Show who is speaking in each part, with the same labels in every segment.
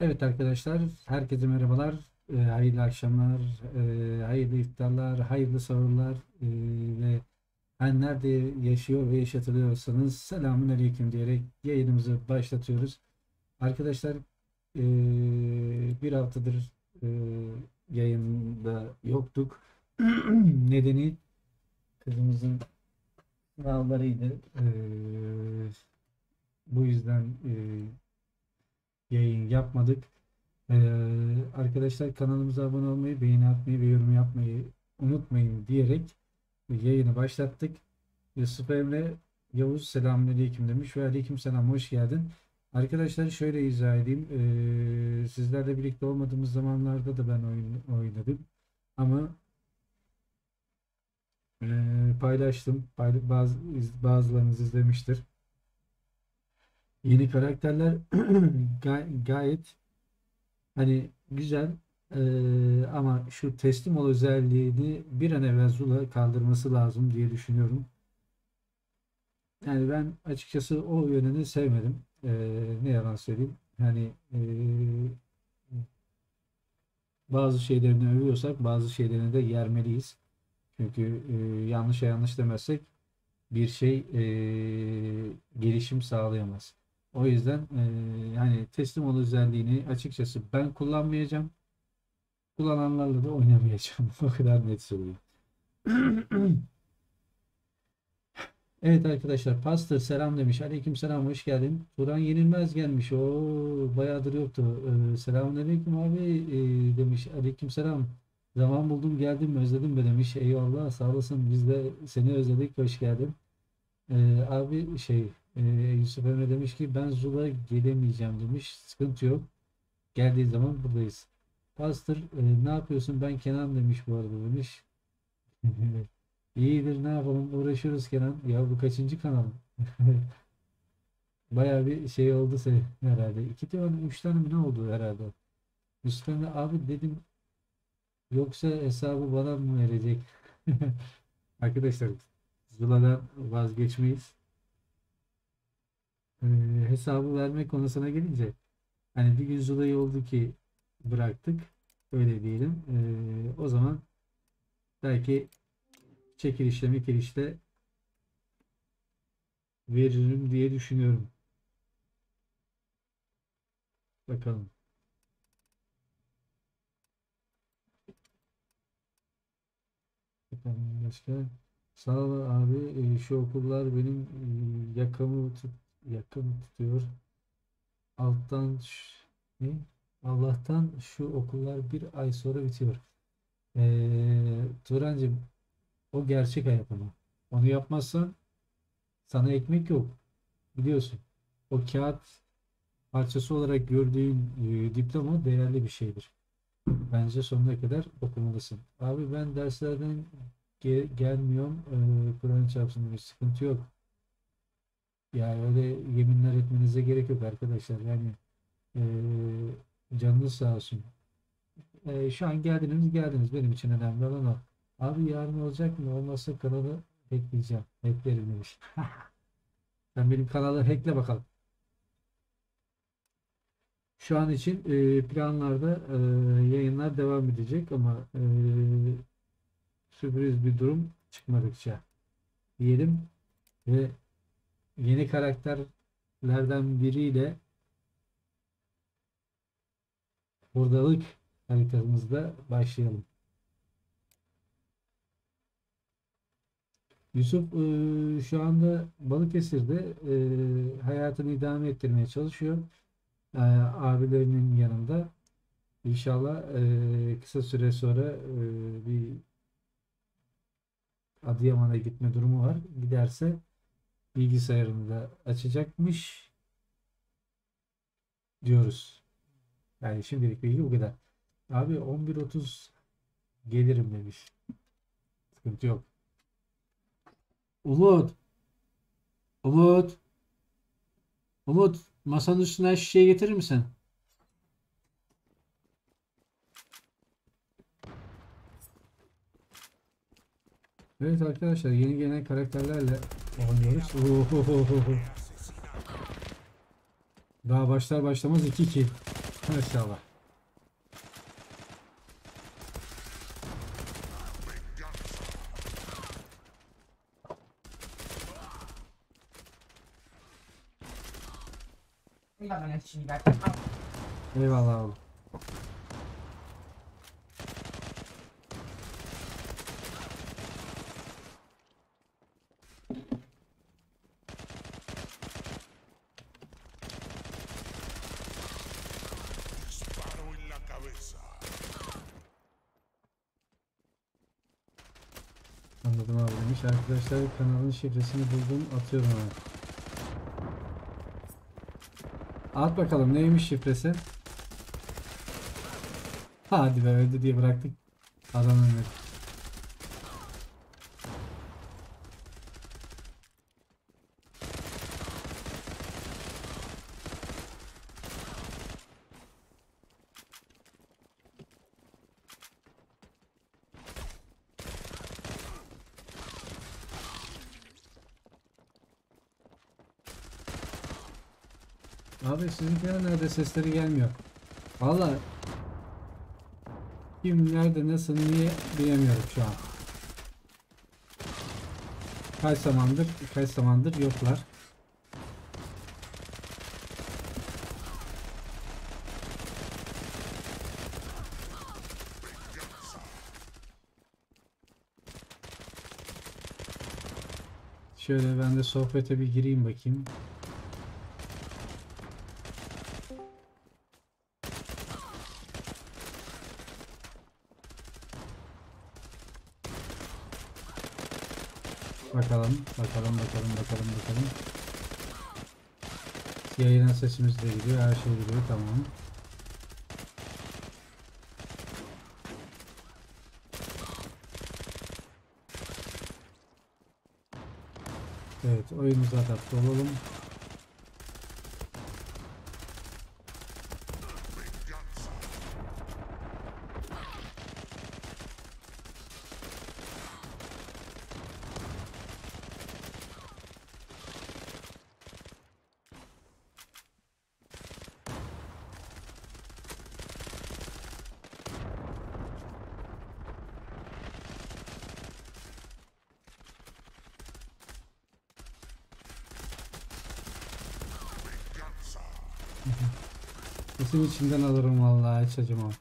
Speaker 1: Evet arkadaşlar, herkese merhabalar, Ee, hayırlı akşamlar, ee, hayırlı iftarlar, hayırlı sahurlar ee, ve her nerede yaşıyor ve yaşatılıyorsanız selamun aleyküm diyerek yayınımızı başlatıyoruz. Arkadaşlar ee, bir haftadır ee, yayında yoktuk. Nedeni kızımızın sınavlarıydı. Ee, bu yüzden ee, yayın yapmadık. Ee, arkadaşlar kanalımıza abone olmayı, beğeni atmayı ve yorum yapmayı unutmayın diyerek yayını başlattık. Yusuf Emre Yavuz selamünaleyküm demiş ve aleykümselam hoş geldin. Arkadaşlar şöyle izah edeyim. Ee, sizlerle birlikte olmadığımız zamanlarda da ben oyun oynadım. Ama ee, paylaştım. Payla- bazı, bazılarınız izlemiştir. Yeni karakterler gay- gayet hani güzel Ee, ama şu teslim ol özelliğini bir an evvel Zula kaldırması lazım diye düşünüyorum. Yani ben açıkçası o yönünü sevmedim. Ee, ne yalan söyleyeyim. Hani ee, bazı şeylerini övüyorsak bazı şeylerini de yermeliyiz. Çünkü ee, yanlışa yanlış demezsek bir şey ee, gelişim sağlayamaz. O yüzden ee, yani teslim ol özelliğini açıkçası ben kullanmayacağım. Kullananlarla da oynamayacağım. O kadar net söyleyeyim. Evet arkadaşlar Pastır selam demiş. Aleyküm selam hoş geldin. Turan Yenilmez gelmiş. O bayağıdır yoktu. Ee, selamünaleyküm abi ee, demiş. Aleyküm selam. Zaman buldum geldim özledim be demiş. Eyvallah sağ olasın. Biz de seni özledik. Hoş geldin. Ee, abi şey ee, Yusuf Emre demiş ki ben Zula gelemeyeceğim demiş. Sıkıntı yok. Geldiği zaman buradayız. Pastır e, ne yapıyorsun? Ben Kenan demiş bu arada demiş. İyidir ne yapalım uğraşıyoruz Kenan. Ya bu kaçıncı kanal? Bayağı bir şey oldu herhalde. İki tane, üç tane mi ne oldu herhalde? Yusuf Emre abi dedim yoksa hesabı bana mı verecek? Arkadaşlar Zula'dan vazgeçmeyiz. Ee, hesabı verme konusuna gelince hani bir gün Zula'yı oldu ki bıraktık. Öyle diyelim. Ee, o zaman belki çekilişle mekilişle veririm diye düşünüyorum. Bakalım. Bakalım başka. Sağ ol abi. Ee, şu okullar benim e, yakamı tut yakamı tutuyor. Alttan ne? Allah'tan şu okullar bir ay sonra bitiyor. Ee, Turancığım o gerçek hayat ama. Onu yapmazsan sana ekmek yok. Biliyorsun. O kağıt parçası olarak gördüğün e, diploma değerli bir şeydir. Bence sonuna kadar okumalısın. Abi ben derslerden ge- gelmiyorum. Ee, Kur'an çarpsın bir sıkıntı yok. Yani öyle yeminler etmenize gerek yok arkadaşlar. Yani ee, canınız sağ olsun. Ee, şu an geldiniz geldiniz. Benim için önemli olan o. Abi yarın olacak mı? Olmazsa kanalı hackleyeceğim. Hacklerim demiş. Sen benim kanalı hackle bakalım. Şu an için e, planlarda e, yayınlar devam edecek ama e, sürpriz bir durum çıkmadıkça diyelim ve yeni karakterlerden biriyle buradalık haritamızda başlayalım. Yusuf e, şu anda Balıkesir'de e, hayatını idame ettirmeye çalışıyor. E, abilerinin yanında. İnşallah e, kısa süre sonra e, bir Adıyaman'a gitme durumu var. Giderse bilgisayarını da açacakmış diyoruz. Yani şimdilik bilgi bu kadar. Abi 11.30 gelirim demiş. Sıkıntı yok. Umut. Umut. Umut. Masanın üstüne şişeyi getirir misin? Evet arkadaşlar yeni gelen karakterlerle oynuyoruz. Ohohoho. Daha başlar başlamaz 2 kill. Maşallah. Eyvallah abi.
Speaker 2: Disparo en la cabeza.
Speaker 1: Anladım abi demiş. Arkadaşlar kanalın şifresini buldum. Atıyorum hemen. At bakalım neymiş şifresi? Hadi be öldü diye bıraktık. Adam ölmedi. Abi sizinkilerin nerede sesleri gelmiyor. Valla kim nerede nasıl niye bilemiyorum şu an. Kaç zamandır kaç zamandır yoklar. Şöyle ben de sohbete bir gireyim bakayım. Bakalım, bakalım, bakalım, bakalım, bakalım. Yayına sesimiz de gidiyor, her şey gidiyor, tamam. Evet, oyunumuza adapte olalım. İçinden alırım vallahi hiç acımam.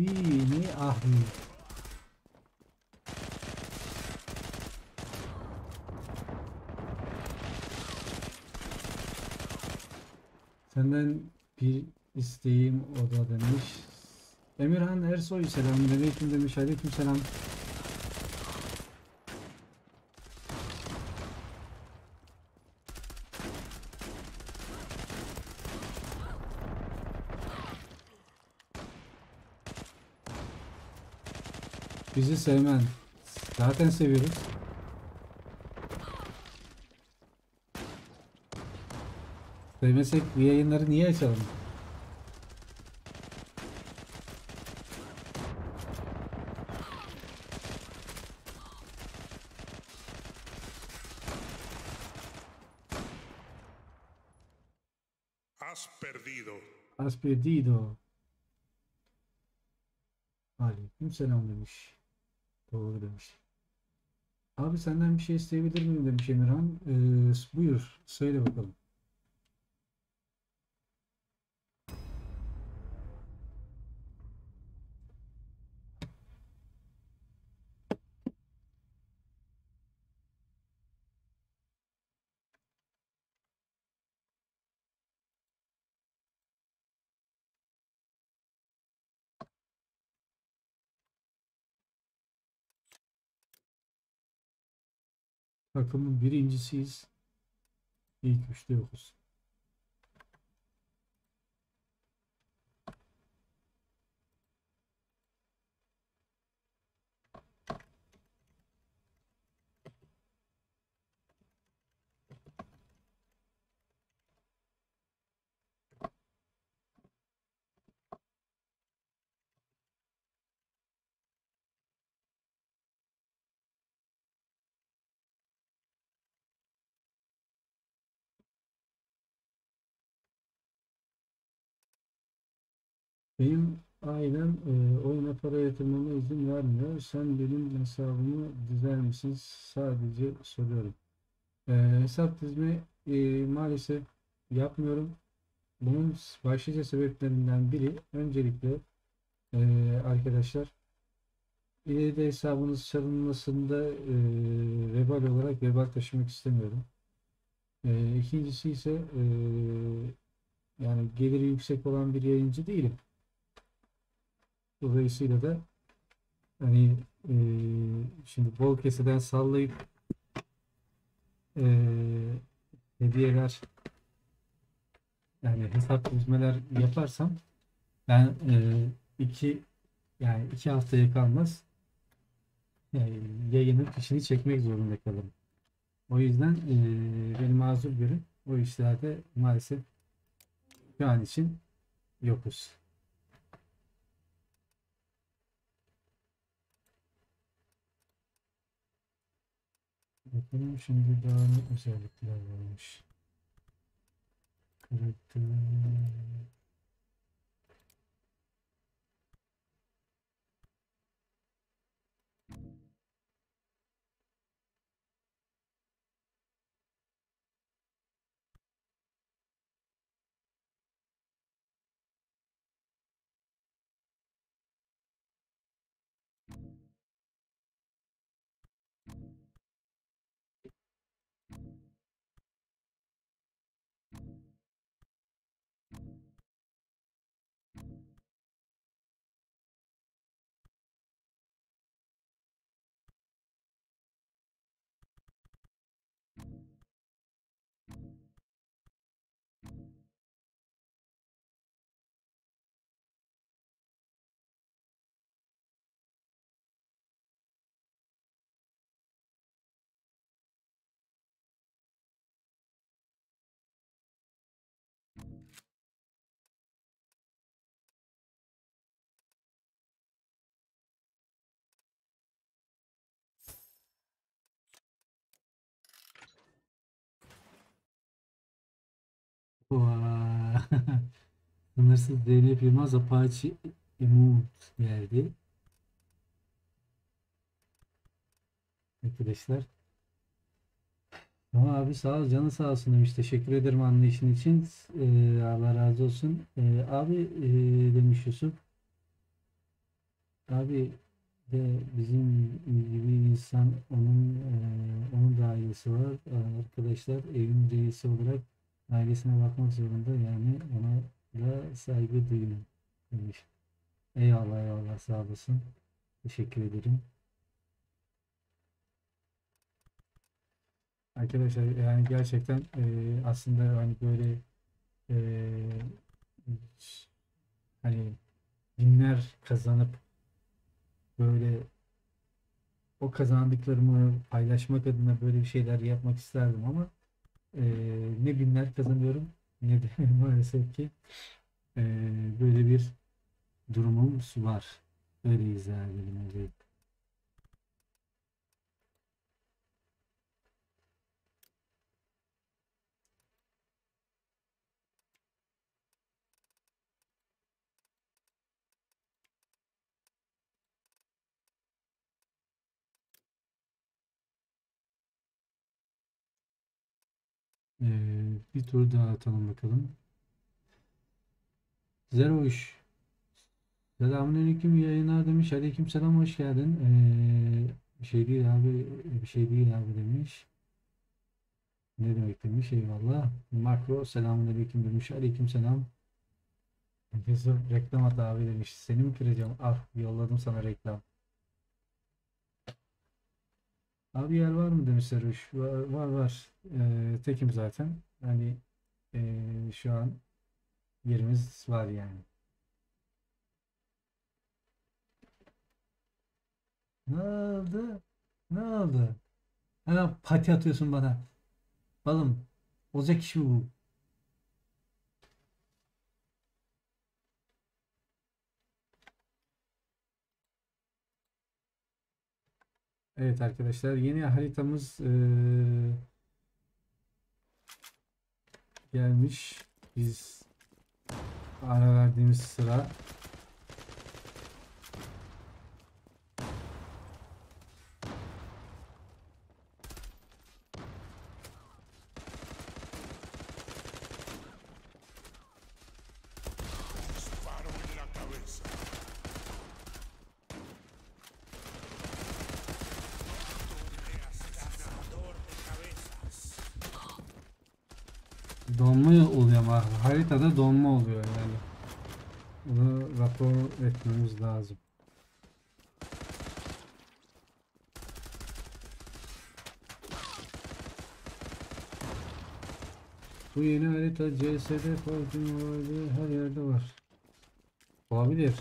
Speaker 1: Ahbi, ne ahbi? Senden bir isteğim o da demiş. Emirhan Ersoy selamünaleyküm demiş. Aleyküm selam. Sevmen. Zaten seviyoruz. Sevmesek bu yayınları niye açalım?
Speaker 2: Has perdido.
Speaker 1: Has perdido. Aleyküm selam demiş. Doğru demiş. Abi senden bir şey isteyebilir miyim demiş Emirhan. Ee, buyur söyle bakalım. Takımın birincisiyiz. İlk üçte yokuz. Benim ailem e, oyuna para yatırmama izin vermiyor. Sen benim hesabımı dizer misin? Sadece soruyorum. E, hesap dizme e, maalesef yapmıyorum. Bunun başlıca sebeplerinden biri öncelikle e, arkadaşlar ileride hesabınız çalınmasında e, vebal olarak vebal taşımak istemiyorum. E, ikincisi ise e, yani geliri yüksek olan bir yayıncı değilim. Dolayısıyla da hani e, şimdi bol keseden sallayıp e, hediyeler yani hesap düzmeler yaparsam ben e, iki yani iki haftaya kalmaz e, yayının fişini çekmek zorunda kalırım. O yüzden e, beni mazur görün. O işlerde maalesef şu an için yokuz. Bakalım şimdi daha ne özellikler varmış. Karakter. Sınırsız Zeynep Yılmaz Apache Emote geldi. Arkadaşlar. Ama abi sağ ol canı sağ olsun demiş. Teşekkür ederim anlayışın için. Ee, Allah razı olsun. Ee, abi e, demiş Yusuf. Abi de bizim gibi insan onun e, onun da ailesi var. Arkadaşlar evin reisi olarak ailesine bakmak zorunda yani ona da saygı duyun demiş. Eyvallah eyvallah sağ olasın. Teşekkür ederim. Arkadaşlar yani gerçekten e, aslında hani böyle e, hani binler kazanıp böyle o kazandıklarımı paylaşmak adına böyle bir şeyler yapmak isterdim ama e, ne binler kazanıyorum ne de maalesef ki e, böyle bir durumum var. Öyle izah edelim öyle. Ee, bir tur daha atalım bakalım. Zeroş. Selamünaleyküm yayınlar demiş. Aleykümselam hoş geldin. Ee, bir şey değil abi. Bir şey değil abi demiş. Ne demek demiş. Eyvallah. Makro selamünaleyküm demiş. Aleykümselam. Yusuf reklam at abi demiş. Seni mi kıracağım? Ah yolladım sana reklam. Abi yer var mı demiş Sarhoş. Var var. var. Ee, tekim zaten. Hani ee, şu an yerimiz var yani. Ne oldu? Ne oldu? Hemen pati atıyorsun bana. Balım. Olacak iş mi bu? Evet arkadaşlar yeni haritamız eee, gelmiş. Biz ara verdiğimiz sıra
Speaker 2: Disparo en la cabeza. Doble asesinador de cabezas.
Speaker 1: donma oluyor ama haritada donma oluyor yani. Bunu rapor etmemiz lazım. Bu yeni harita PUBG Mobile'de her yerde var. Olabilir.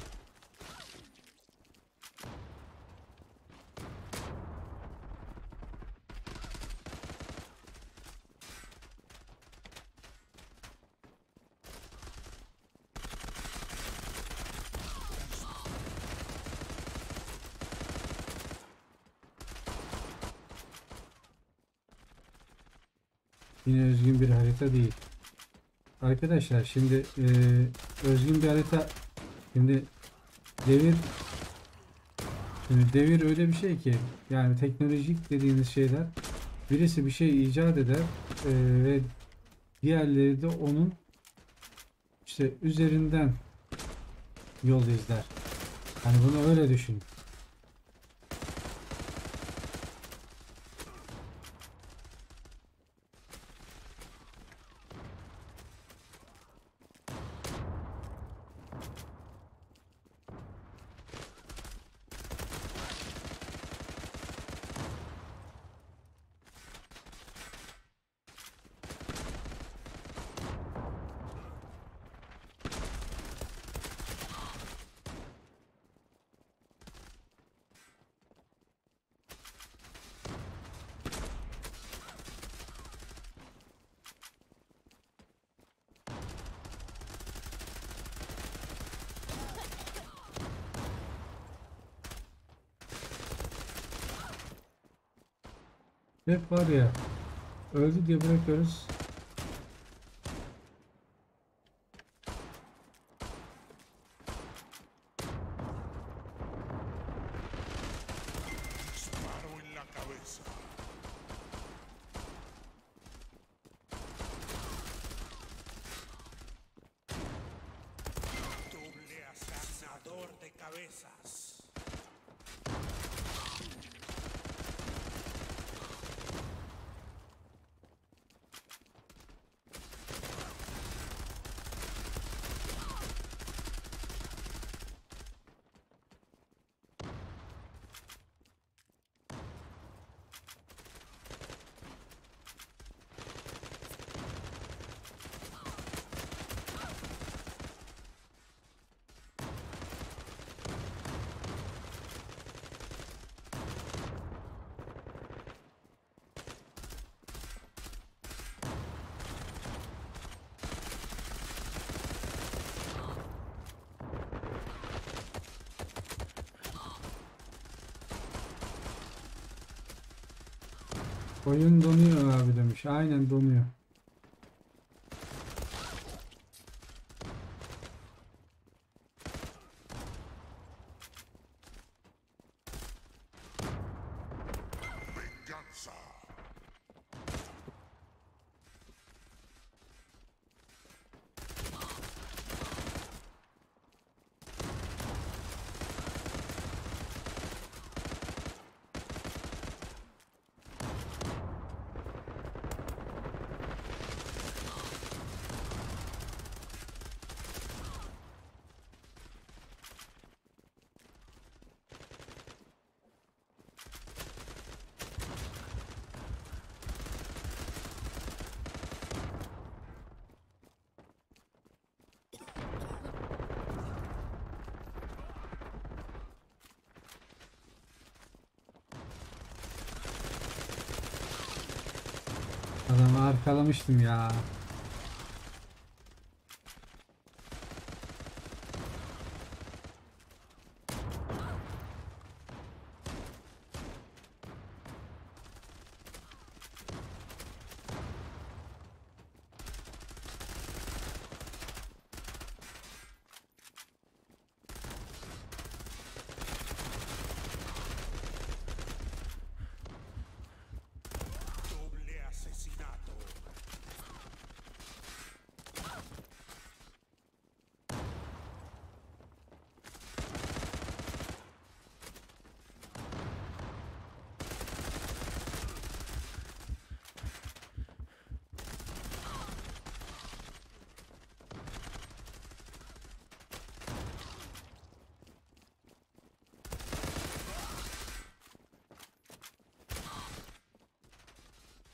Speaker 1: Yine özgün bir harita değil. Arkadaşlar şimdi eee, özgün bir harita şimdi devir şimdi devir öyle bir şey ki yani teknolojik dediğiniz şeyler birisi bir şey icat eder eee, ve diğerleri de onun işte üzerinden yol izler. Hani bunu öyle düşün. Hep var ya öldü diye bırakıyoruz. Oyun donuyor abi demiş. Aynen donuyor. Arkalamıştım ya.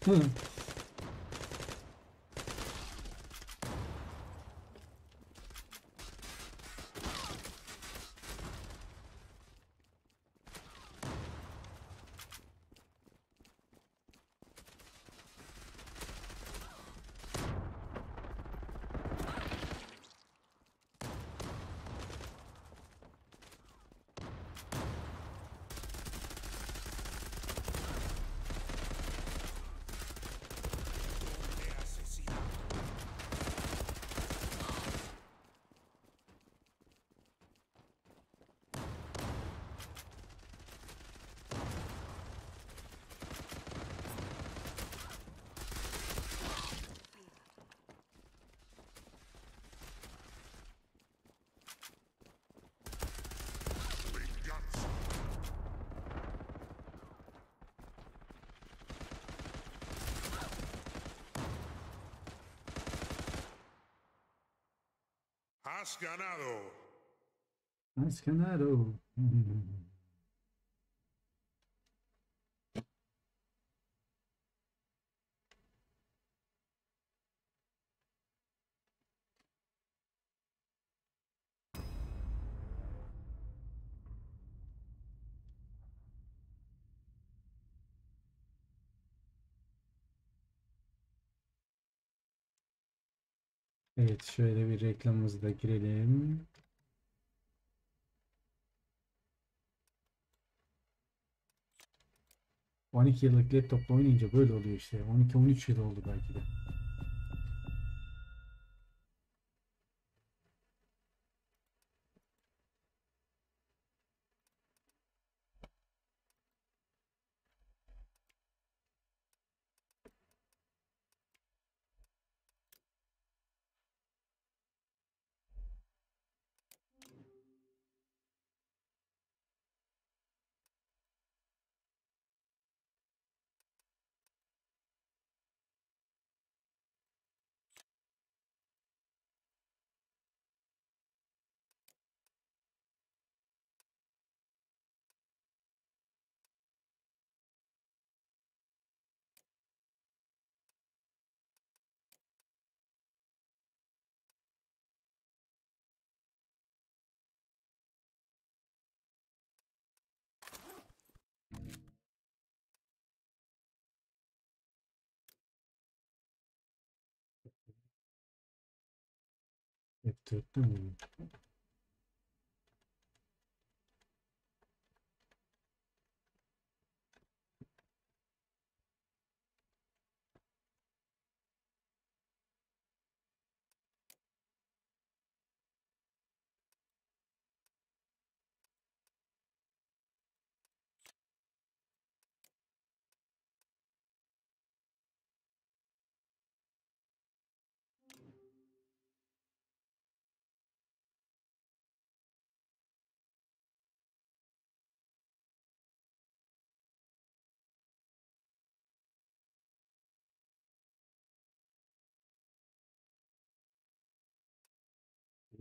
Speaker 1: Hı.
Speaker 2: Has ganado.
Speaker 1: Mas Canaro. Evet şöyle bir reklamımızı da girelim. ...12 yıllık laptopla oynayınca böyle oluyor işte. 12-13 yıl oldu belki de. F4'te mi?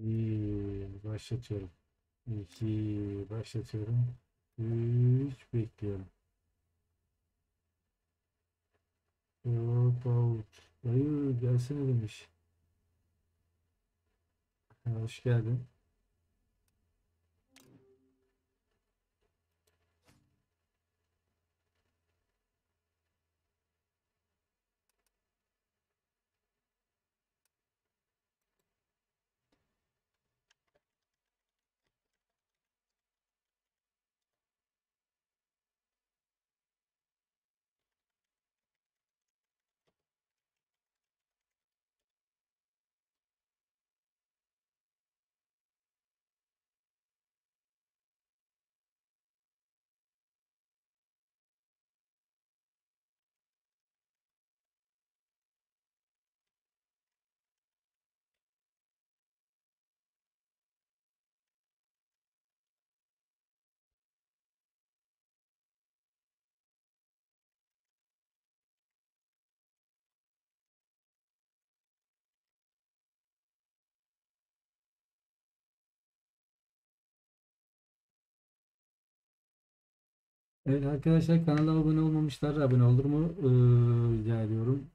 Speaker 1: İyi, başlatıyorum. 2 başlatıyorum. 3 bekliyorum. Hop out. Dayı gelsene demiş. Hoş geldin. Evet arkadaşlar kanala abone olmamışlar. Abone olur mu? Ee, rica ediyorum.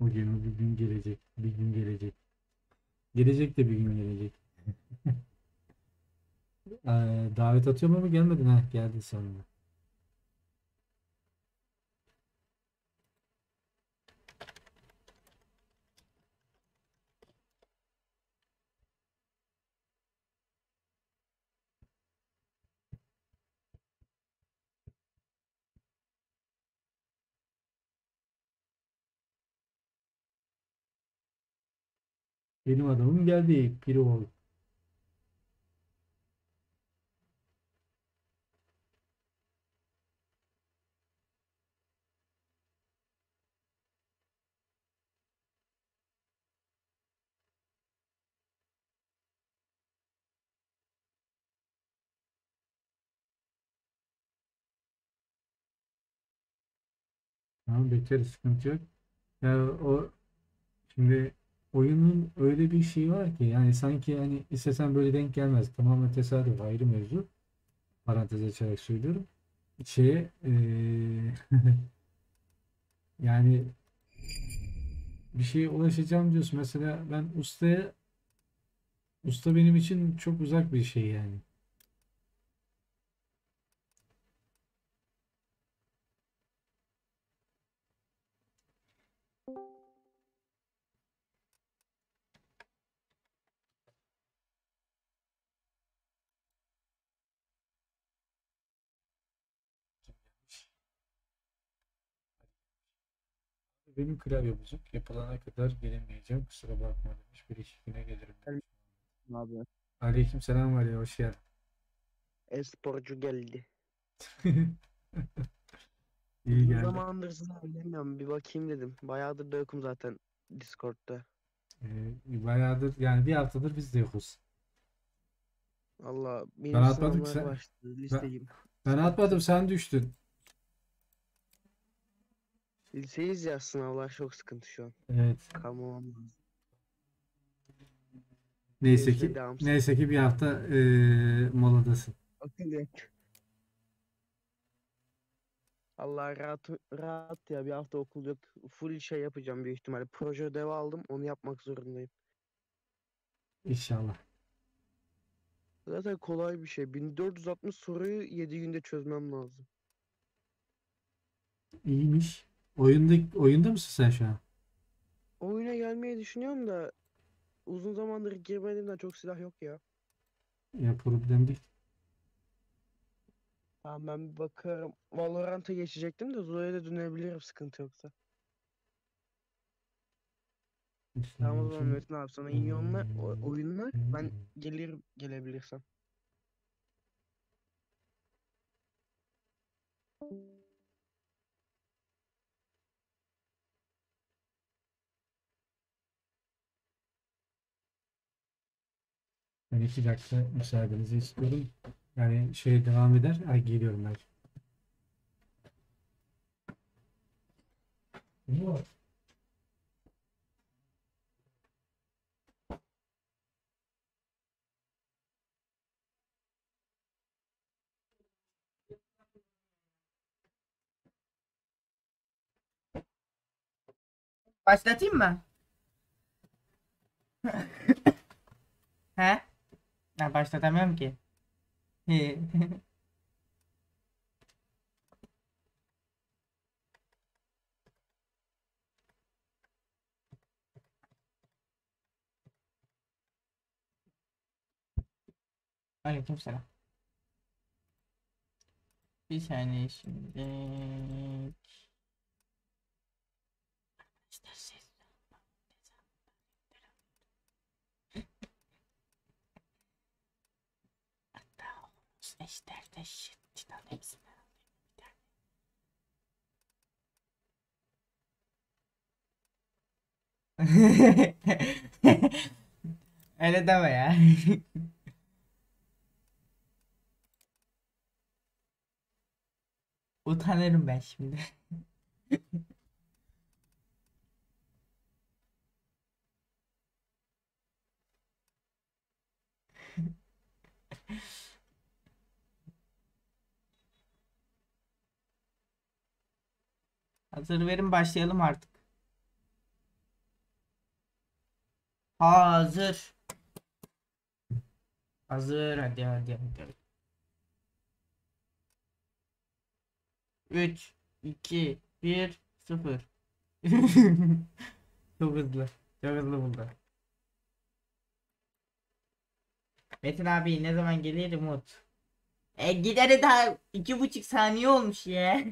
Speaker 1: O gün o bir gün gelecek. Bir gün gelecek. Gelecek de bir gün gelecek. Ee, davet atıyorum ama gelmedin ha. Geldin sonunda. Benim adamım geldi. Pirol. Tamam bekleriz. Sıkıntı yok. Ya o şimdi oyunun öyle bir şeyi var ki yani sanki hani istesen böyle denk gelmez. Tamamen tesadüf ayrı mevzu. Parantez açarak söylüyorum. Şeye eee, yani bir şeye ulaşacağım diyorsun. Mesela ben ustaya usta benim için çok uzak bir şey yani. Benim klavye bozuk. Yapılana kadar gelemeyeceğim. Kusura bakma demiş. Bir iki güne gelirim demiş.
Speaker 3: Abi.
Speaker 1: Aleykümselam Ali. Hoş geldin.
Speaker 3: E-sporcu geldi.
Speaker 1: İyi geldi.
Speaker 3: zamandır sizi oynamıyorum. Bir bakayım dedim. Bayağıdır da yokum zaten Discord'da.
Speaker 1: Ee, bayağıdır yani bir haftadır biz de yokuz.
Speaker 3: Allah benim
Speaker 1: Ben atmadım ki sen-.
Speaker 3: Listeyim.
Speaker 1: Ben atmadım sen düştün.
Speaker 3: Liseyiz ya sınavlar çok sıkıntı şu an.
Speaker 1: Evet.
Speaker 3: Kalmamam lazım.
Speaker 1: Neyse ki neyse ki bir hafta eee moladasın.
Speaker 3: Allah rahat rahat ya bir hafta okul yok. Full şey yapacağım büyük ihtimalle. Proje ödevi aldım. Onu yapmak zorundayım.
Speaker 1: İnşallah.
Speaker 3: Zaten kolay bir şey. 1460 soruyu 7 günde çözmem lazım.
Speaker 1: İyiymiş. Oyunda oyunda mısın sen şu an?
Speaker 3: Oyuna gelmeyi düşünüyorum da uzun zamandır girmediğimden çok silah yok ya.
Speaker 1: Ya problem değil.
Speaker 3: Tamam ben bir bakarım. Valorant'a geçecektim de Zula'ya da dönebilirim sıkıntı yoksa. Tamam o zaman Metin abi sana iyi oyunlar, oyunlar ben gelirim gelebilirsem.
Speaker 1: Ben iki dakika müsaadenizi istiyorum. Yani şey devam eder. Ay geliyorum ben.
Speaker 4: Başlatayım mı? He? Ben başlatamıyorum ki. He. Aleykümselam. Bir saniye şimdi. Omuz eşlerde shit titan hepsini alayım bir tane. Öyle deme ya. Utanırım ben şimdi. Hazır verin başlayalım artık. Hazır. Hazır hadi hadi hadi. 3 2 1 0 Çok hızlı. Çok hızlı buldu. Metin abi ne zaman gelir Umut? E gideri daha iki buçuk saniye olmuş ya.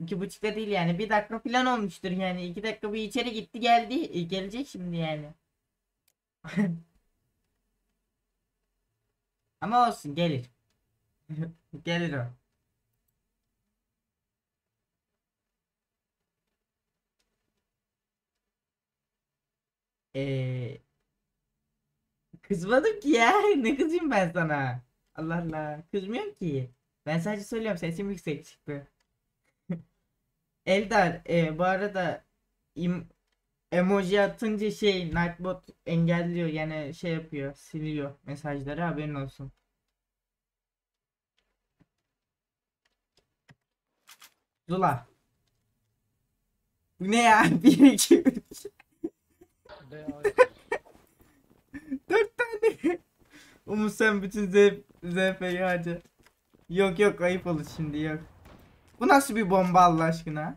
Speaker 4: İki buçukta değil yani bir dakika falan olmuştur yani iki dakika bir içeri gitti geldi E, gelecek şimdi yani. Ama olsun gelir. gelir o. Ee, kızmadım ki ya. Ne kızayım ben sana? Allah Allah. Kızmıyorum ki. Ben sadece söylüyorum sesim yüksek çıktı. Eldar e, bu arada im- emoji atınca şey Nightbot engelliyor yani şey yapıyor siliyor mesajları haberin olsun. Zula. Bu ne ya? 1 2 3 4 tane. Umut sen bütün Z ZP'yi harca. Yok yok ayıp olur şimdi yok. Bu nasıl bir bomba Allah aşkına?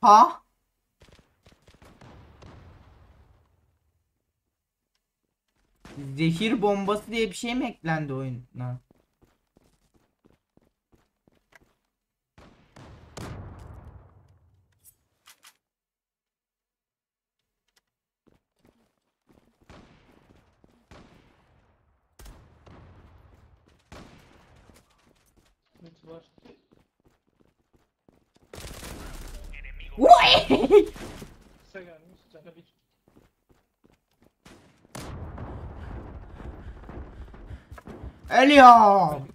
Speaker 4: Ha? Zehir bombası diye bir şey mi eklendi oyuna? Vay!
Speaker 5: Kısa gelmiş canı bir. Helal.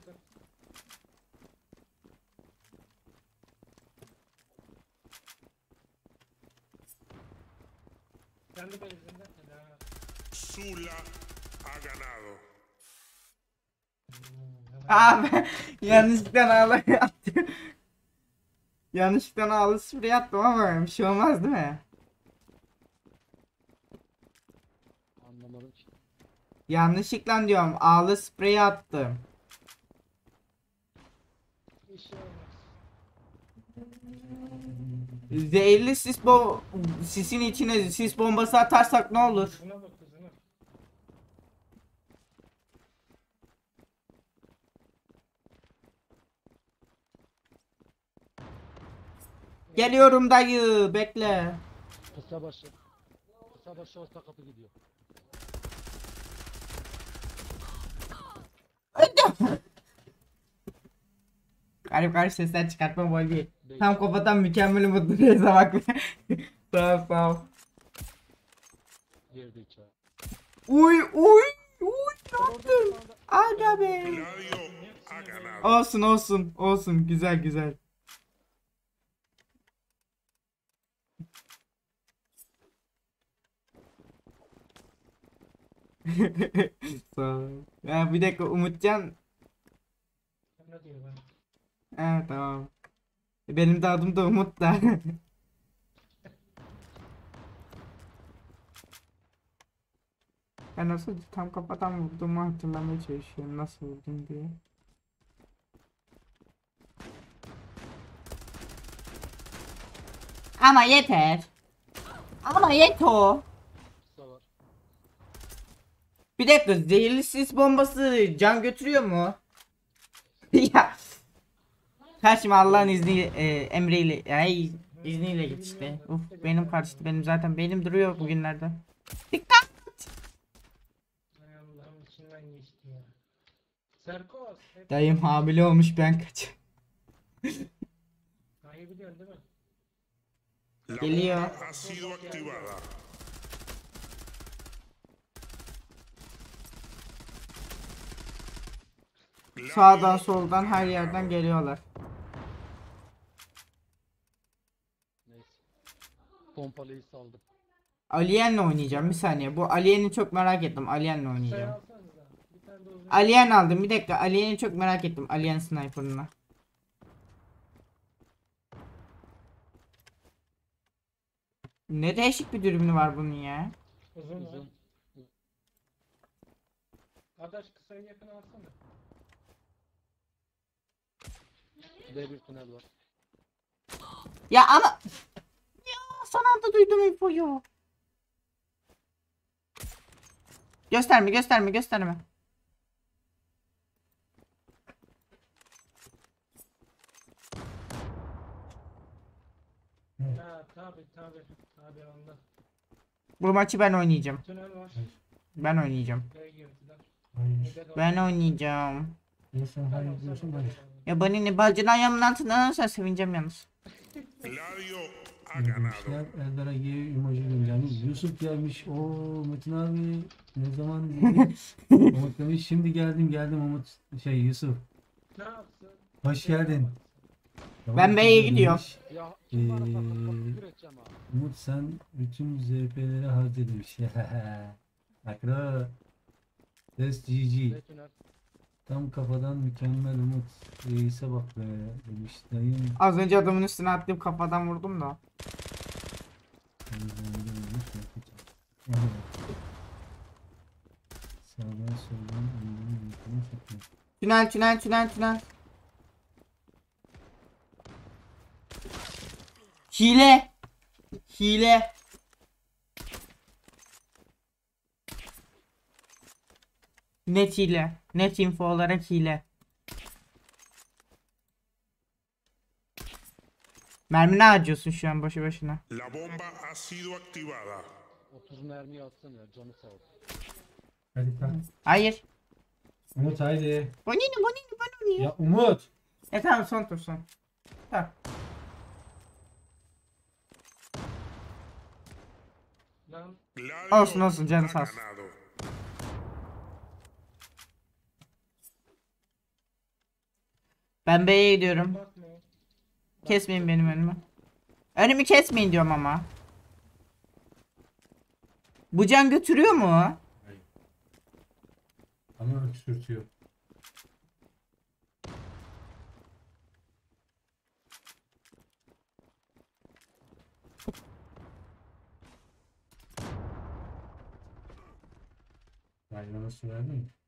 Speaker 2: Sula ha ganado.
Speaker 4: Abi yanlışlıkla ağla attım. Yanlışlıkla ağlı sprey attım ama bir şey olmaz değil mi?
Speaker 5: Anlamadım ki.
Speaker 4: Yanlışlıkla diyorum ağlı sprey attım. Zehirli sis bo sisin içine sis bombası atarsak ne olur? Geliyorum dayı bekle.
Speaker 6: Kısa başı. Kısa başı orta kapı gidiyor.
Speaker 4: Garip garip sesler çıkartma değil. Tam kafadan mükemmel umutlu bir bak. sağ ol sağ ol. Uy uy uy ne yaptın? Aga be. Olsun olsun olsun güzel güzel. Sağ ol. Ya bir dakika Umutcan. He tamam. Benim de adım da Umut da. ben nasıl tam kafadan vurduğumu hatırlamaya çalışıyorum. Nasıl vurdum diye. Ama yeter. Ama yeter. Bir dakika zehirli sis bombası can götürüyor mu? ya. Karşıma Allah'ın izni e, emriyle ay izniyle git işte. Uf benim karşıtı benim zaten benim duruyor bugünlerde. Dikkat. Dayım hamile olmuş ben kaç. Geliyor.
Speaker 2: bomba ha sido activada.
Speaker 4: Sağdan soldan her yerden geliyorlar.
Speaker 6: Neyse. Pompalıyı saldım.
Speaker 4: Alien'le oynayacağım bir saniye. Bu Alien'i çok merak ettim. Alien'le
Speaker 5: Şey
Speaker 4: oynayacağım. Alien aldım. Bir dakika. Alien'i çok merak ettim. Alien sniper'ını. Ne değişik bir dürbünü var bunun ya.
Speaker 5: Uzun.
Speaker 6: Uzun.
Speaker 5: Uzun. Adaş kısayı yakın alsana.
Speaker 6: D bir tünel var.
Speaker 4: Ya ama ya son anda duydum infoyu. Gösterme gösterme gösterme.
Speaker 5: Ha tabi tabi. Tabi onda.
Speaker 4: Bu maçı ben oynayacağım.
Speaker 5: Tünel var.
Speaker 4: Ben oynayacağım. Ben oynayacağım.
Speaker 1: Ya sen
Speaker 5: Ben
Speaker 1: hayır diyorsun
Speaker 5: olur.
Speaker 4: Ya bana ne bacını ayağımın altından alırsa sevineceğim yalnız.
Speaker 2: Gladio ha
Speaker 1: Ne
Speaker 2: ganado.
Speaker 1: demişler? Eldar Agi'ye emoji göndermiş. Yusuf gelmiş. O Metin abi ne zaman dedi? Umut demiş şimdi geldim geldim Umut şey Yusuf.
Speaker 5: Ne yapsın?
Speaker 1: Hoş geldin.
Speaker 4: Ben B'ye gidiyorum.
Speaker 6: Ya
Speaker 1: Ee. Umut sen bütün ZP'leri harca demiş. Akra. Ses GG. Tam kafadan mükemmel Umut. Reis'e bak be demiş. Dayım.
Speaker 4: Az önce adamın üstüne attım kafadan vurdum da.
Speaker 1: Sağdan soldan önünü yıkama sokma.
Speaker 4: Tünel tünel tünel tünel. Hile. Hile. Net hile. Net info olarak hile. Mermi ne harcıyorsun şu an boşu boşuna?
Speaker 2: La bomba ha sido activada.
Speaker 6: 30 mermi atsana ya canı sağ ol.
Speaker 1: Hadi kalk.
Speaker 4: Hayır.
Speaker 1: Umut haydi.
Speaker 4: Bonini bonini bonini.
Speaker 1: Ya Umut.
Speaker 4: E tamam son tur son. Tamam. Olsun, olsun, canı sağ olsun. Ben B'ye gidiyorum. Kesmeyin benim önümü. Önümü kesmeyin diyorum ama. Bu can götürüyor mu?
Speaker 1: Ama öksürtüyor. Su verdin mi?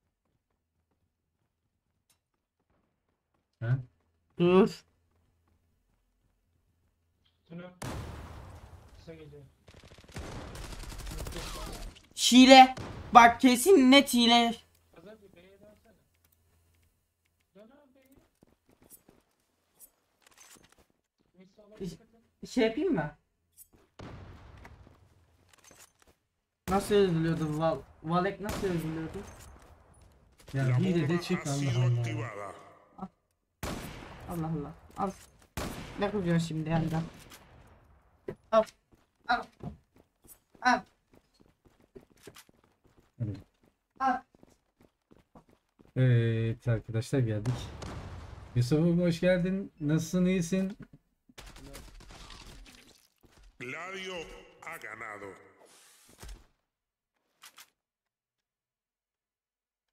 Speaker 1: Ha?
Speaker 4: Dur.
Speaker 5: Tünel. Kısa geliyor.
Speaker 4: Hile. Bak kesin net hile.
Speaker 5: Hazır bir B'ye dönsene. Dön abi B'ye. Neyse
Speaker 4: İş-
Speaker 5: dikkat et.
Speaker 4: Şey yapayım mı? Nasıl yazılıyordu? Val Valek nasıl yazılıyordu?
Speaker 1: Ya
Speaker 2: bomba
Speaker 1: de çık
Speaker 2: ha
Speaker 1: Allah Allah.
Speaker 4: Allah Allah. Al. Ne kızıyorsun şimdi yandan? Al. Al. Al.
Speaker 1: Hadi.
Speaker 4: Al.
Speaker 1: Evet arkadaşlar geldik. Yusuf'um hoş geldin. Nasılsın iyisin?
Speaker 2: Gladio ha ganado.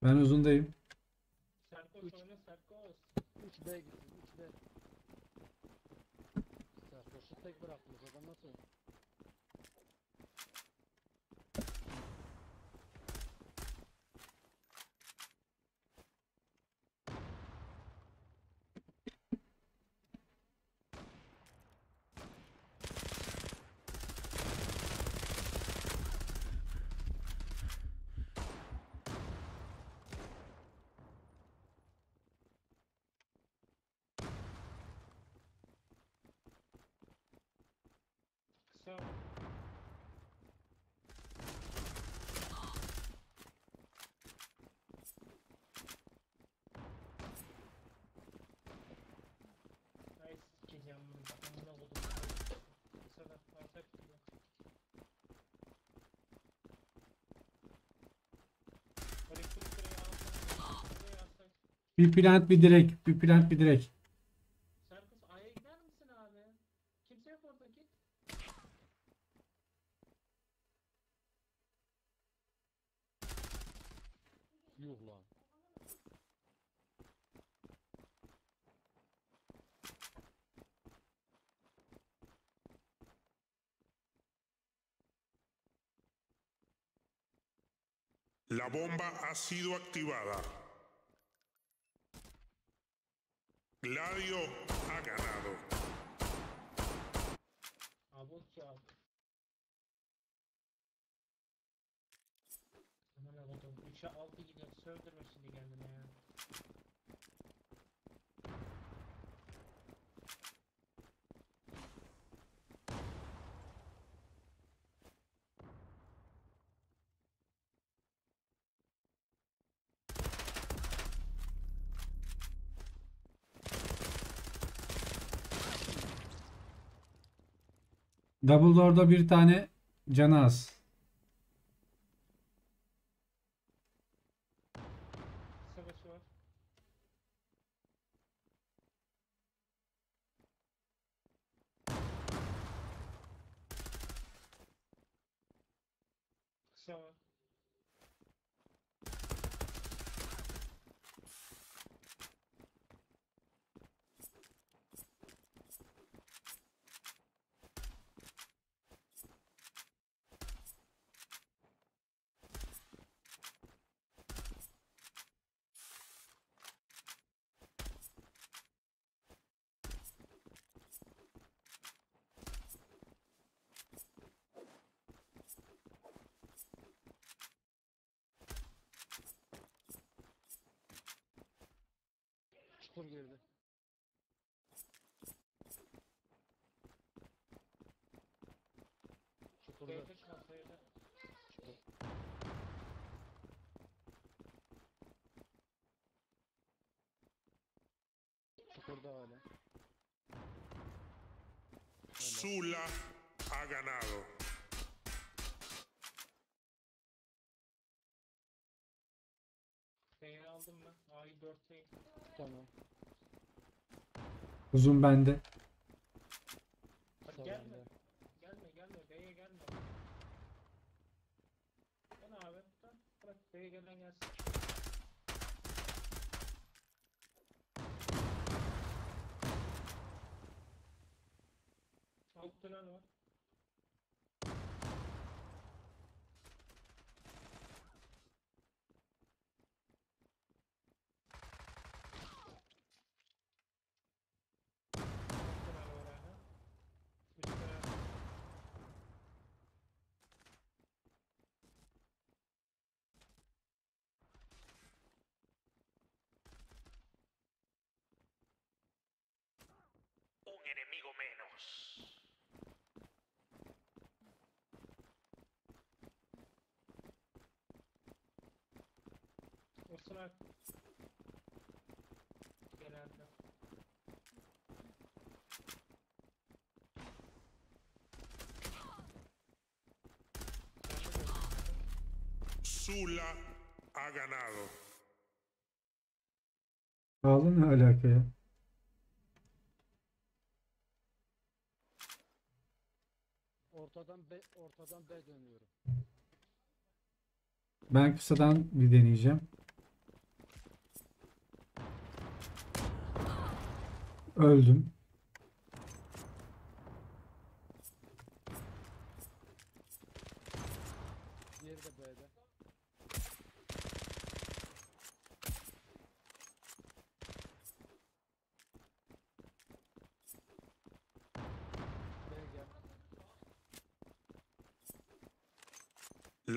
Speaker 1: Ben uzundayım.
Speaker 5: Serkos oyna Serkos.
Speaker 6: 3B gitsin
Speaker 1: Bir plant bir direk. Bir plant bir direk.
Speaker 5: Serkos A'ya gider misin abi? Kimse yok orada git.
Speaker 6: Yuh lan.
Speaker 2: La bomba ha sido activada. Gladio ha ganado.
Speaker 5: Abi ki abi. Aman Allah'ım 3'e 6 gidiyor. Sövdürme şimdi kendine ya.
Speaker 1: Dumbledore'da bir tane canı az.
Speaker 5: Savaşı var. Kısa var.
Speaker 6: Çukur girdi. Çukurda.
Speaker 5: Sayıda şu an sayıda.
Speaker 6: Çukurda hala.
Speaker 2: Sula ha ganado.
Speaker 5: Aldım mı? A'yı 4'teyim.
Speaker 6: Tamam.
Speaker 1: Uzun bende.
Speaker 5: Hadi
Speaker 6: Sağ
Speaker 5: gelme.
Speaker 6: bende.
Speaker 5: Gelme gelme. B'ye gelme. Gel abi. Dön. Bırak B'ye gelen gelsin. Alt tünel var. Alt tünel var hala. Üst tünel.
Speaker 2: Un enemigo menos.
Speaker 5: Osrak. Genelde.
Speaker 2: Sula ha ganado.
Speaker 1: Pahalı ne alaka ya?
Speaker 6: Ortadan B, ortadan B dönüyorum.
Speaker 1: Ben kısadan bir deneyeceğim. Öldüm.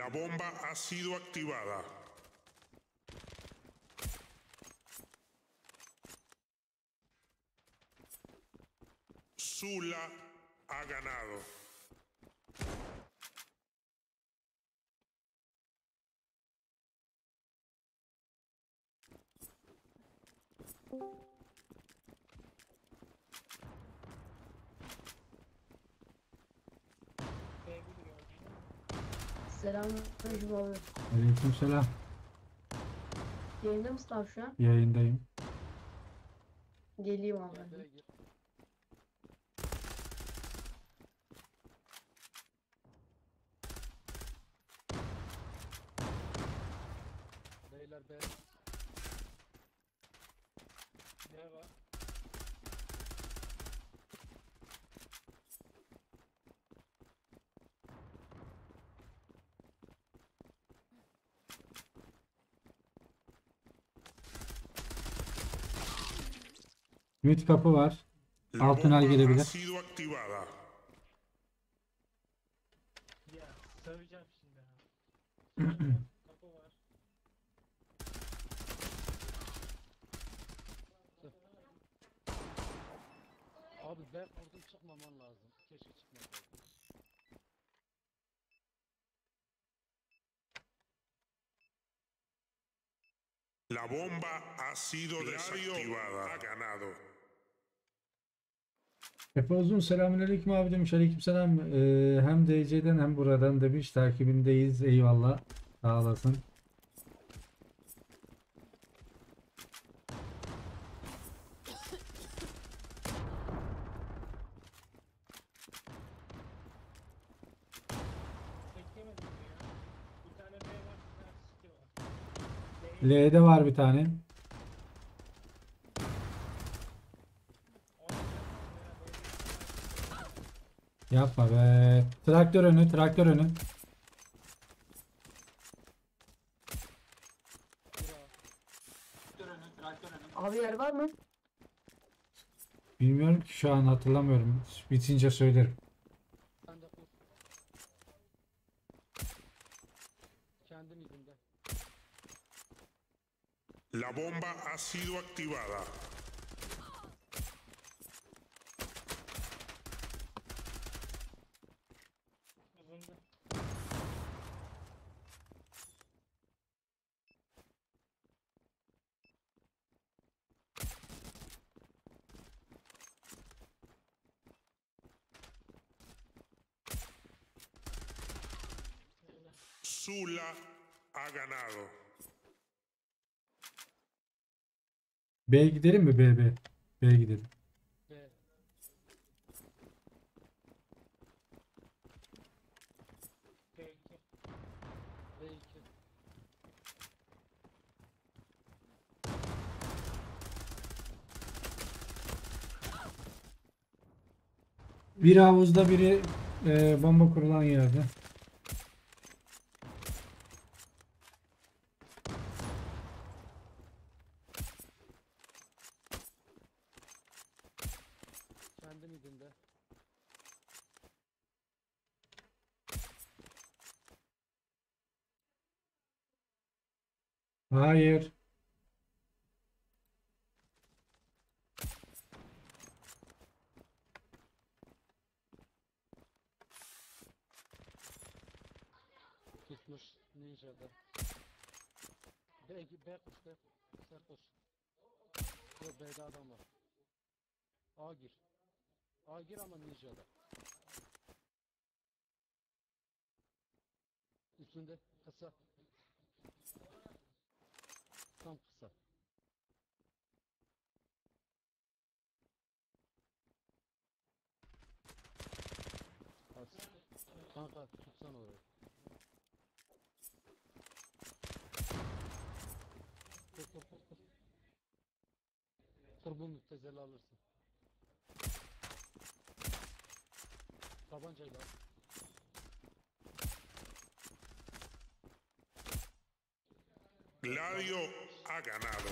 Speaker 2: La bomba ha sido activada. Sula ha ganado.
Speaker 7: Selamünaleyküm abi.
Speaker 1: Aleykümselam.
Speaker 7: Yayında mısın abi şu an?
Speaker 1: Yayındayım.
Speaker 7: Geleyim abi.
Speaker 6: Beyler B.
Speaker 5: Ne var?
Speaker 1: Mid kapı var.
Speaker 2: Bomba
Speaker 1: gelebilir.
Speaker 5: söveceğim şimdi. Kapı var.
Speaker 6: Abi B kurdum çıkmaman lazım. Keşke çıkmasaydın.
Speaker 2: La bomba ha sido desactivada. Ha ganado.
Speaker 1: Efe Uzun selamünaleyküm abi demiş. Aleykümselam. Ee, hem DC'den hem buradan demiş. Takibindeyiz. Eyvallah. Sağ olasın. L'de var bir tane. Yapma be. Traktör önü, traktör önü.
Speaker 7: Abi yer var mı?
Speaker 1: Bilmiyorum ki şu an hatırlamıyorum. Bitince söylerim.
Speaker 2: La bomba ha sido activada.
Speaker 5: Uzundu.
Speaker 2: Sula ha ganado.
Speaker 1: B'ye gidelim mi? B, B. Gidelim.
Speaker 6: B.
Speaker 5: Peki.
Speaker 6: B2.
Speaker 1: Bir havuzda biri e, bomba kurulan yerde. Hayır.
Speaker 6: Tutmuş ninja'da. B, B koş B. Koş. Yok B'de adam var. A gir. A gir ama ninja'da. Üstünde kısa. Tam kısa. Az. Kanka tutsan orayı. Kur kur kur kur. Kur bu müptezeli alırsın. Tabancayla al.
Speaker 2: Gladio ha ganado.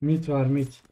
Speaker 1: Mit var.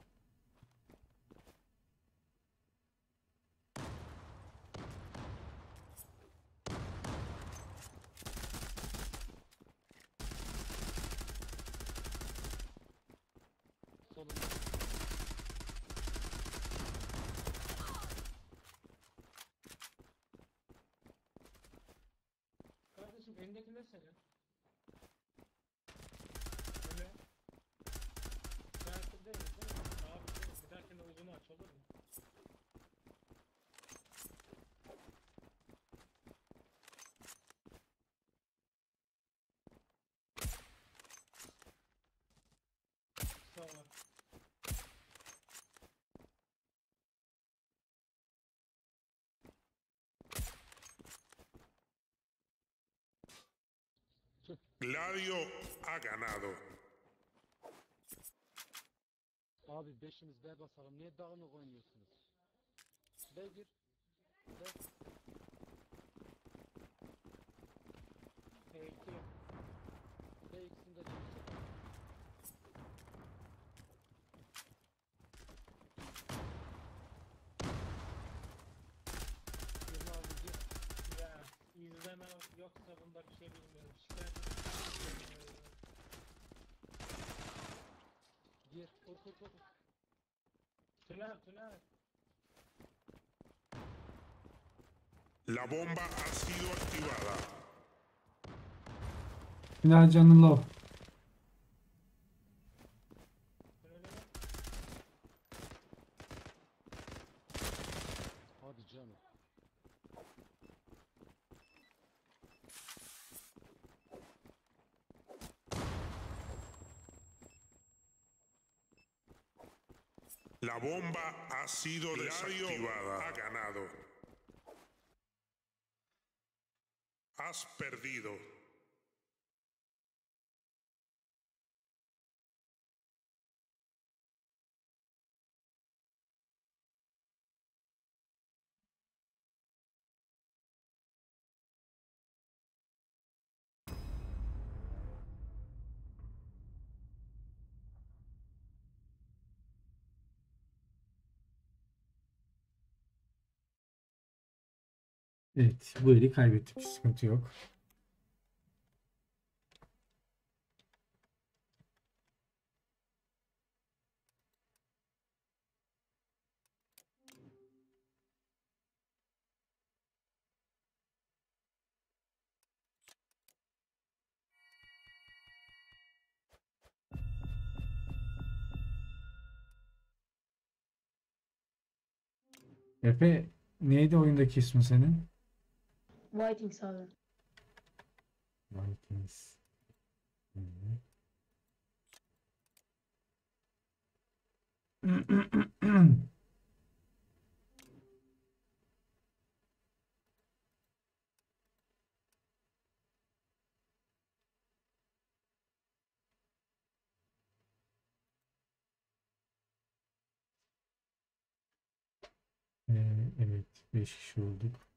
Speaker 2: Gladio ha ganado.
Speaker 6: Abi beşimiz B basalım. Niye dağınık oynuyorsunuz? B gir. B.
Speaker 5: Peki.
Speaker 6: B ikisini de çekecek. Yirmi abi gir.
Speaker 5: Ya izleme yoksa bunda bir şey bilmiyorum. Şikayet edeceğim. Tünel tünel.
Speaker 2: La bomba ha sido activada.
Speaker 1: Final canı low.
Speaker 2: Ha sido desactivada. Ha ganado. Has perdido.
Speaker 1: Evet bu eli kaybettik. Sıkıntı yok. Efe neydi oyundaki ismi senin?
Speaker 7: Whitings abi.
Speaker 1: Vikings. Ee, evet 5 kişi olduk.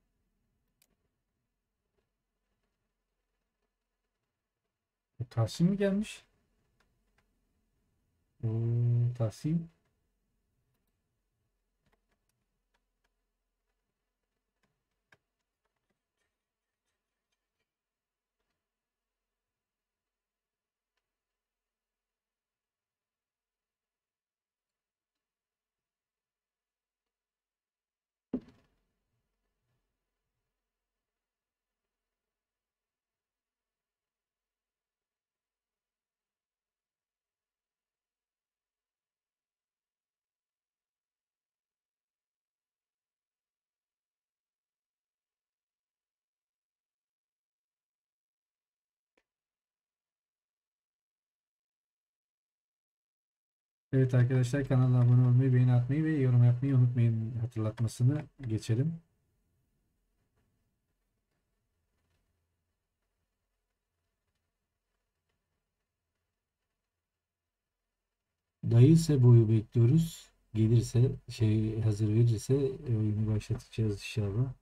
Speaker 1: Tahsin mi gelmiş? Oo, Tahsin. Evet arkadaşlar kanala abone olmayı, beğeni atmayı ve yorum yapmayı unutmayın hatırlatmasını geçelim. Dayı ise boyu bekliyoruz. Gelirse şey hazır verirse oyunu başlatacağız inşallah.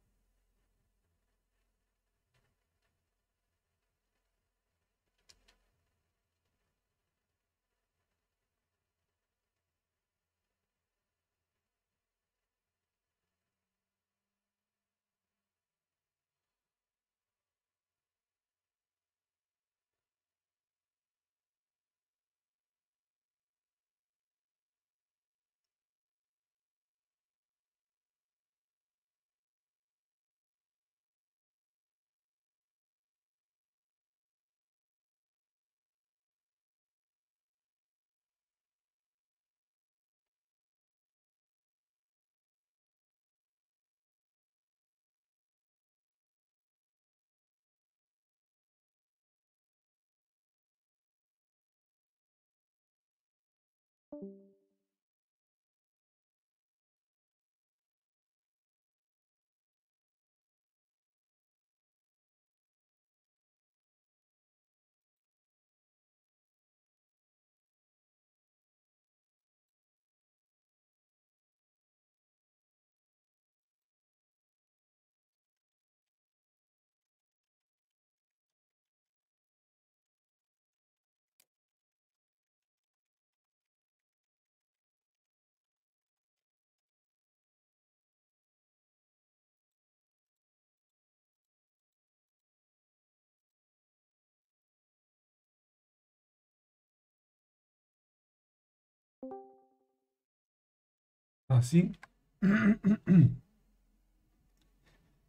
Speaker 1: Tahsin.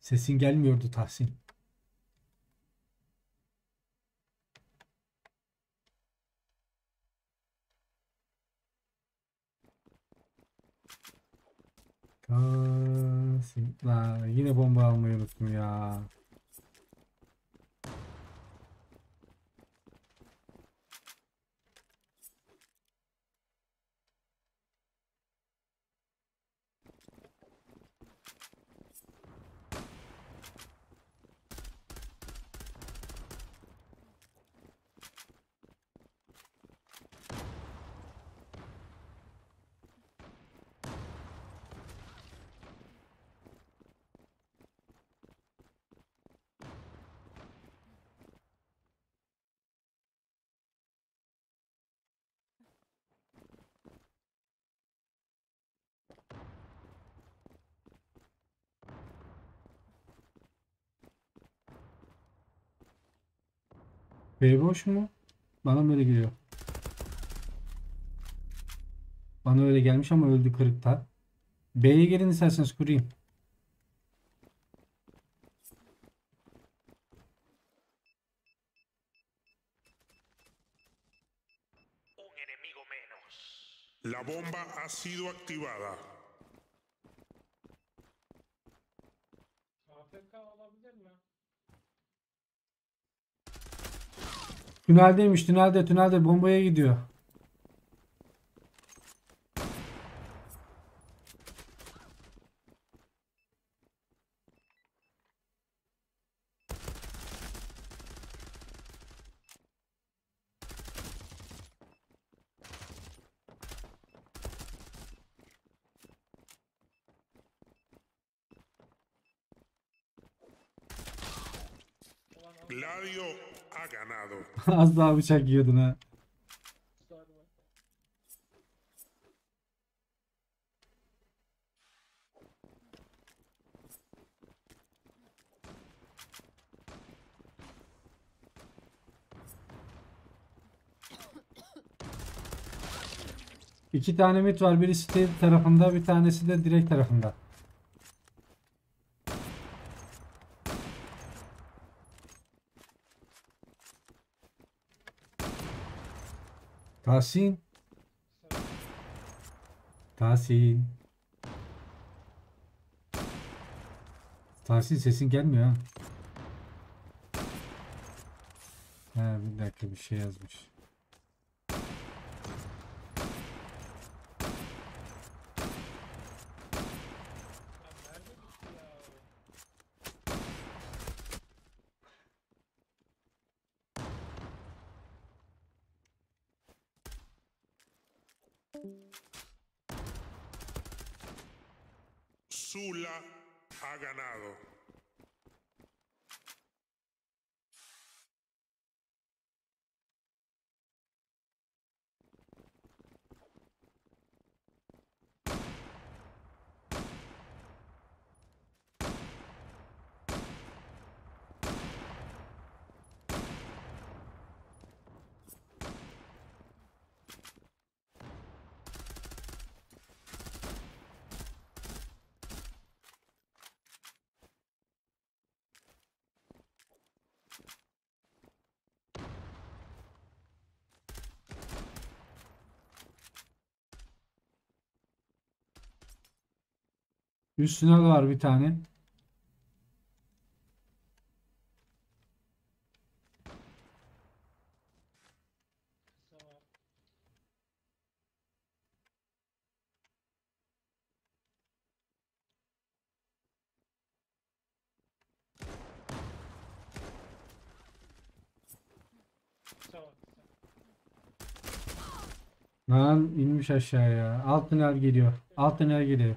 Speaker 1: Sesin gelmiyordu Tahsin. Tahsin. La, yine bomba almayı unuttum ya. B boş mu? Bana mı öyle geliyor? Bana öyle gelmiş ama öldü kırıkta. B'ye gelin isterseniz kurayım.
Speaker 2: La bomba ha sido activada.
Speaker 5: AFK olabilir mi?
Speaker 1: Tüneldeymiş tünelde tünelde bombaya gidiyor.
Speaker 2: Gladio.
Speaker 1: Az daha bıçak yiyordun ha. İki tane mit var. Biri site tarafında, bir tanesi de direkt tarafında. Tahsin. Tahsin. Tahsin sesin gelmiyor ha. Ha bir dakika bir şey yazmış. Üstüne var bir tane. Lan inmiş aşağıya. Alt tünel geliyor. Alt tünel geliyor.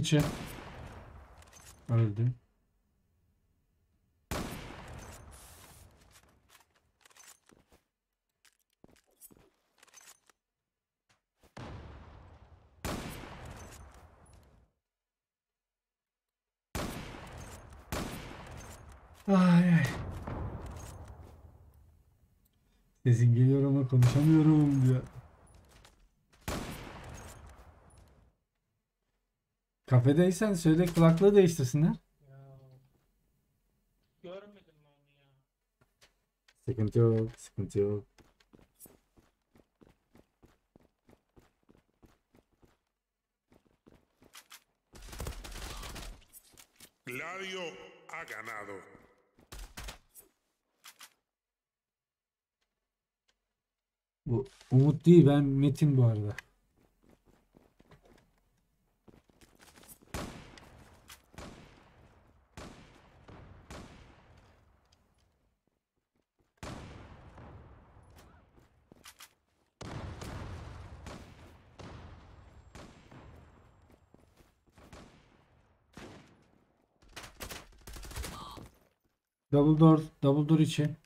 Speaker 1: Bıçı. Öldü. Ay ay. Sesin geliyor ama konuşamıyorum diyor. Kafedeysen söyle kulaklığı değiştirsinler.
Speaker 5: Ya. Görmedim ben onu ya.
Speaker 1: Sıkıntı yok, sıkıntı yok.
Speaker 2: Gladio ha ganado.
Speaker 1: Bu Umut değil ben Metin bu arada. Double door, double door içi.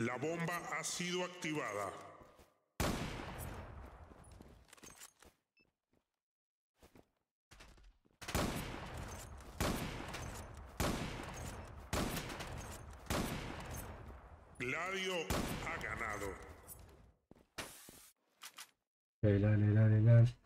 Speaker 2: La bomba ha sido activada. Gladio ha ganado.
Speaker 1: Helal helal.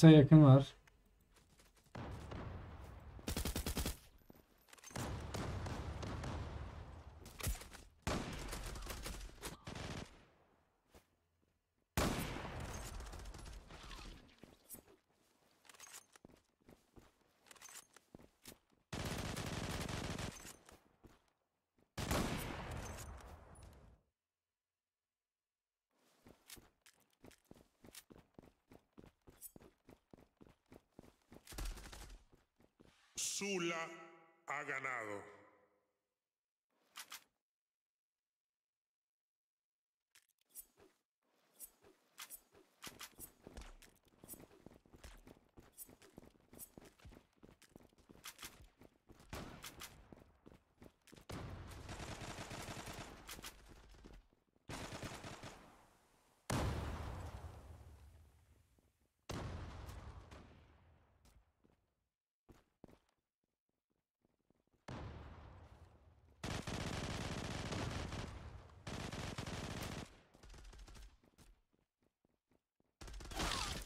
Speaker 1: Kısa yakın var.
Speaker 2: Ha ganado.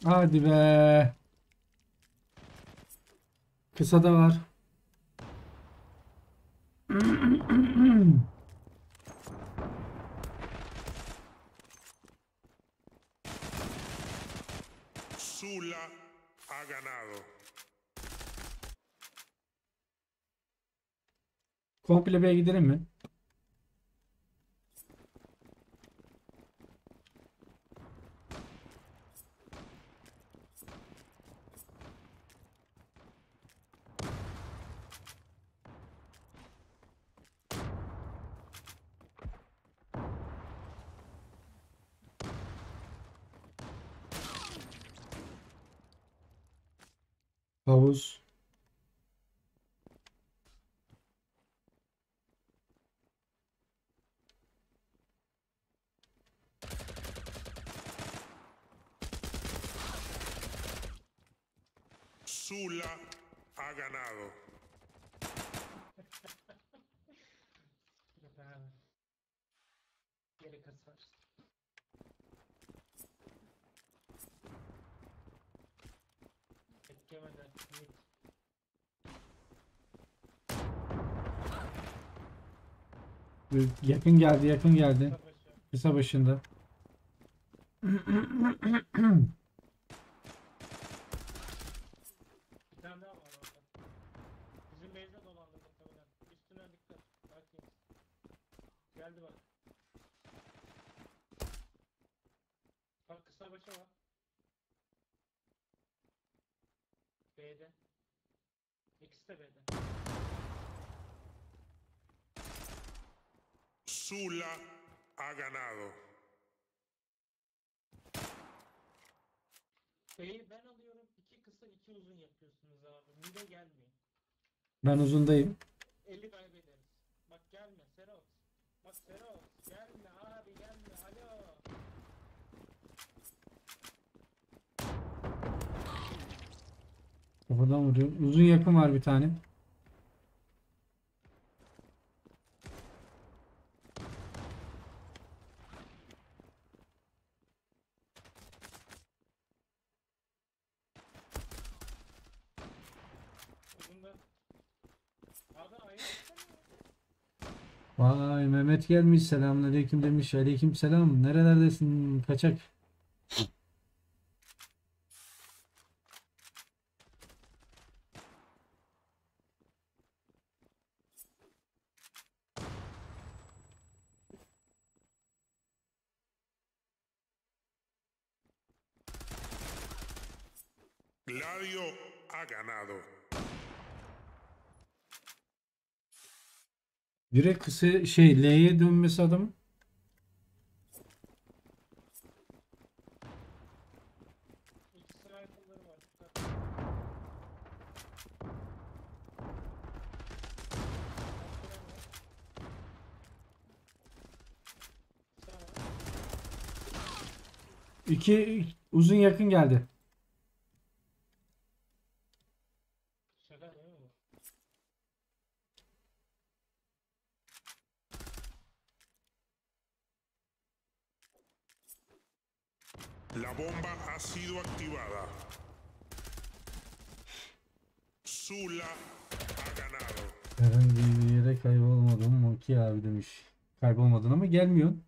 Speaker 1: Hadi be. Kısa da var.
Speaker 2: Sula ha ganado.
Speaker 1: Komple B'ye gidelim mi? Havuz.
Speaker 2: Sula ha ganado.
Speaker 5: Yok abi. Geri kasar. Beklemeden. Mit.
Speaker 1: Yakın geldi, yakın geldi. Kısa başında.
Speaker 5: Bir tane daha var orada. Bizim base'e dolandı muhtemelen. Üstüne dikkat. Bakayım. Geldi bak. Bak kısa başı var. B'de. İkisi de B'de.
Speaker 2: Sula ha ganado.
Speaker 5: B'yi ben alıyorum. iki kısa iki uzun yapıyorsunuz abi. Mide gelmeyin.
Speaker 1: Ben uzundayım.
Speaker 5: 50 kaybederiz. Bak gelme Serot. Bak Serot. Gelme abi gelme. Alo.
Speaker 1: Kafadan vuruyor. Uzun yakın var bir tane. Vay Mehmet gelmiş. Selamünaleyküm demiş. Aleyküm selam. Nerelerdesin kaçak?
Speaker 2: Gladio ha ganado.
Speaker 1: Direkt kısa şey L'ye dönmesi
Speaker 5: var.
Speaker 1: İki uzun yakın geldi.
Speaker 5: Şaka değil mi bu?
Speaker 2: La bomba ha sido activada. Sula ha ganado.
Speaker 1: Herhangi bir yere kaybolmadım. Monkey abi demiş. Gelmiyorsun.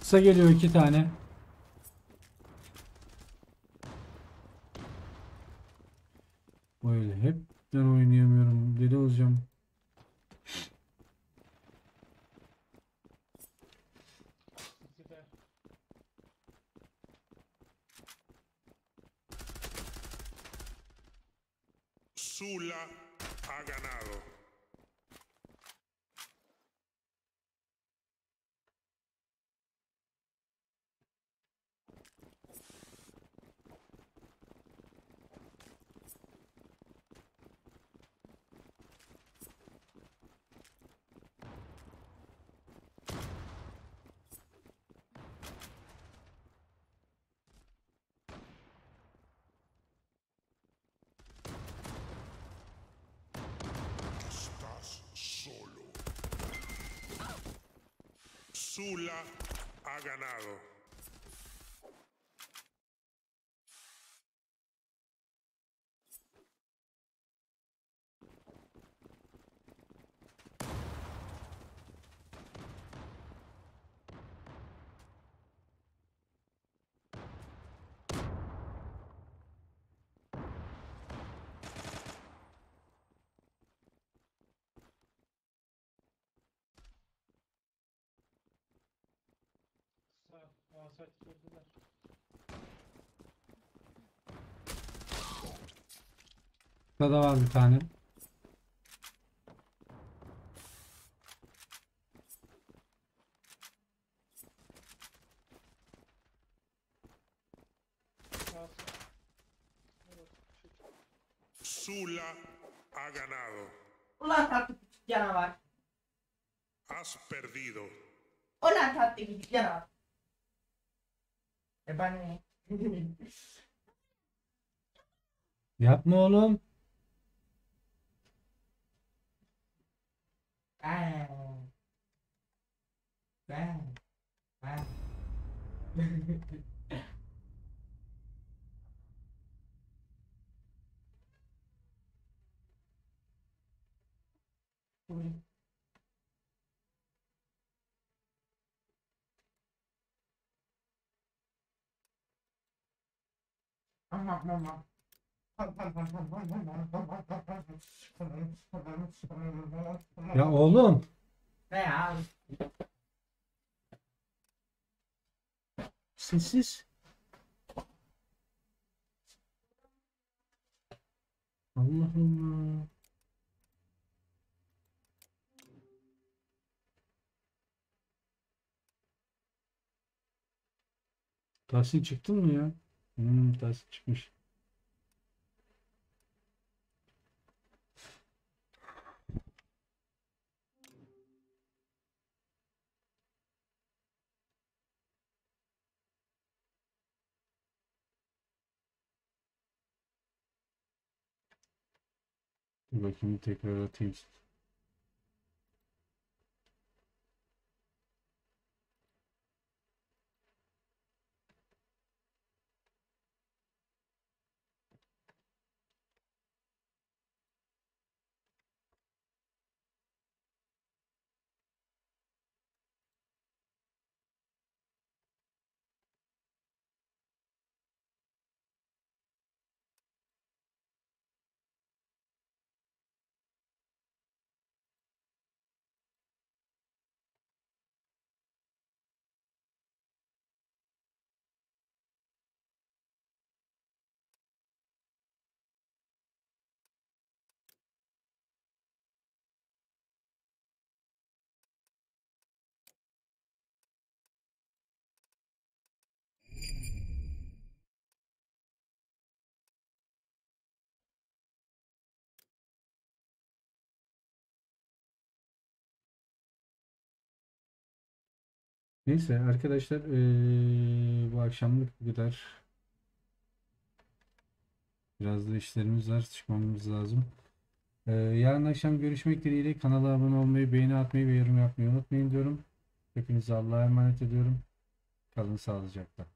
Speaker 1: Kısa geliyor iki tane. Böyle hep ben oynayamıyorum. Deli olacağım.
Speaker 2: Zula ha ganado.
Speaker 1: Burada var bir tane.
Speaker 2: Zula ha ganado.
Speaker 4: Ulan tatlı küçük canavar.
Speaker 2: Has perdido.
Speaker 4: Ulan tatlı küçük canavar. E ben ne?
Speaker 1: Yapma oğlum.
Speaker 4: Ben. Ben. Ben.
Speaker 1: Ya oğlum.
Speaker 4: Ne ya?
Speaker 1: Sessiz. Allah Allah. Tahsin çıktın mı ya? Hmm, Tahsin çıkmış. Dur bakayım tekrar atayım. Neyse arkadaşlar eee, bu akşamlık bu kadar. Biraz da işlerimiz var. Çıkmamız lazım. Eee, yarın akşam görüşmek dileğiyle kanala abone olmayı, beğeni atmayı ve yorum yapmayı unutmayın diyorum. Hepinizi Allah'a emanet ediyorum. Kalın sağlıcakla.